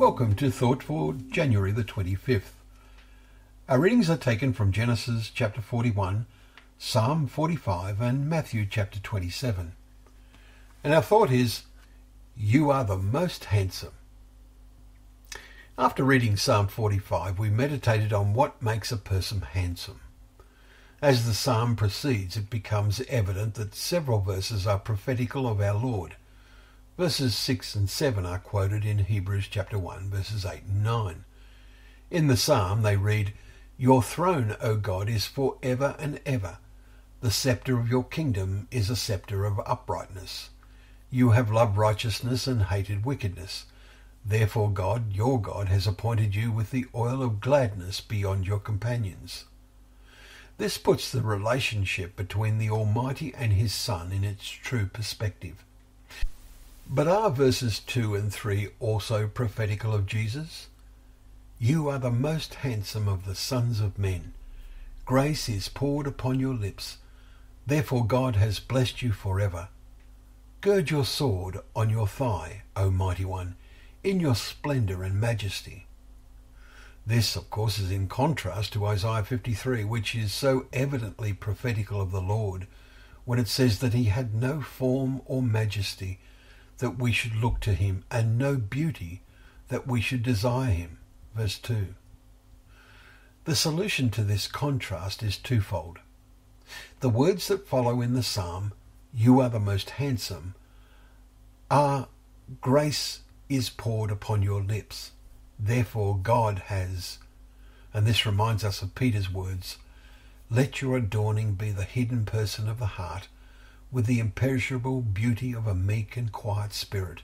Welcome to Thought for January the 25th. Our readings are taken from Genesis chapter 41, Psalm 45, and Matthew chapter 27. And our thought is, You are the most handsome. After reading Psalm 45, we meditated on what makes a person handsome. As the psalm proceeds, it becomes evident that several verses are prophetical of our Lord. Verses 6 and 7 are quoted in Hebrews chapter 1, verses 8 and 9. In the psalm they read, Your throne, O God, is for ever and ever. The sceptre of your kingdom is a sceptre of uprightness. You have loved righteousness and hated wickedness. Therefore God, your God, has appointed you with the oil of gladness beyond your companions. This puts the relationship between the Almighty and His Son in its true perspective. But are verses 2 and 3 also prophetical of Jesus? You are the most handsome of the sons of men. Grace is poured upon your lips. Therefore God has blessed you forever. Gird your sword on your thigh, O mighty one, in your splendour and majesty. This, of course, is in contrast to Isaiah 53, which is so evidently prophetical of the Lord when it says that he had no form or majesty that we should look to him, and no beauty that we should desire him. Verse 2. The solution to this contrast is twofold. The words that follow in the psalm, You are the most handsome, are grace is poured upon your lips. Therefore, God has, and this reminds us of Peter's words, let your adorning be the hidden person of the heart, with the imperishable beauty of a meek and quiet spirit,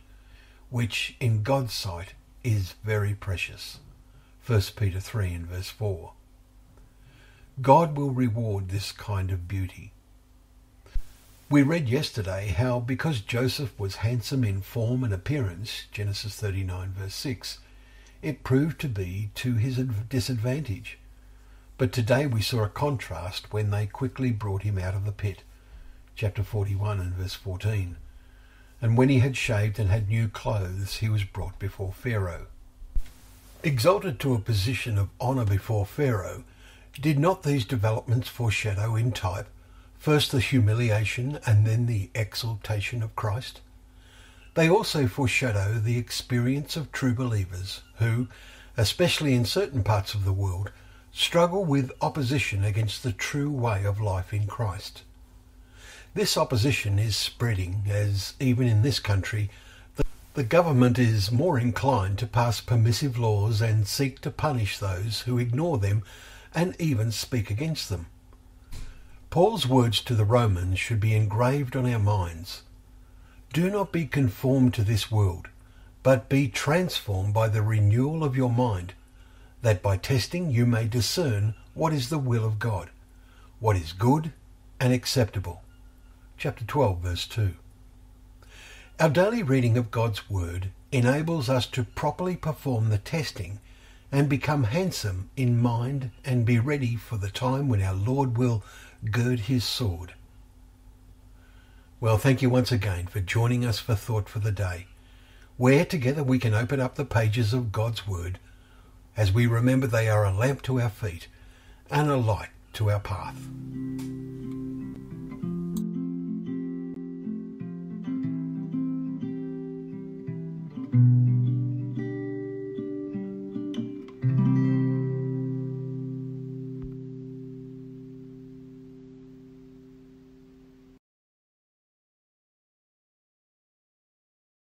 which in God's sight is very precious. 1 Peter 3 and verse 4. God will reward this kind of beauty. We read yesterday how because Joseph was handsome in form and appearance, Genesis 39 verse 6, it proved to be to his disadvantage. But today we saw a contrast when they quickly brought him out of the pit. Chapter 41 and verse 14. And when he had shaved and had new clothes, he was brought before Pharaoh. Exalted to a position of honour before Pharaoh, did not these developments foreshadow in type first the humiliation and then the exaltation of Christ? They also foreshadow the experience of true believers who, especially in certain parts of the world, struggle with opposition against the true way of life in Christ. This opposition is spreading as, even in this country, the, the government is more inclined to pass permissive laws and seek to punish those who ignore them and even speak against them. Paul's words to the Romans should be engraved on our minds. Do not be conformed to this world, but be transformed by the renewal of your mind, that by testing you may discern what is the will of God, what is good and acceptable. Chapter 12, verse 2. Our daily reading of God's Word enables us to properly perform the testing and become handsome in mind and be ready for the time when our Lord will gird his sword. Well, thank you once again for joining us for Thought for the Day, where together we can open up the pages of God's Word as we remember they are a lamp to our feet and a light to our path.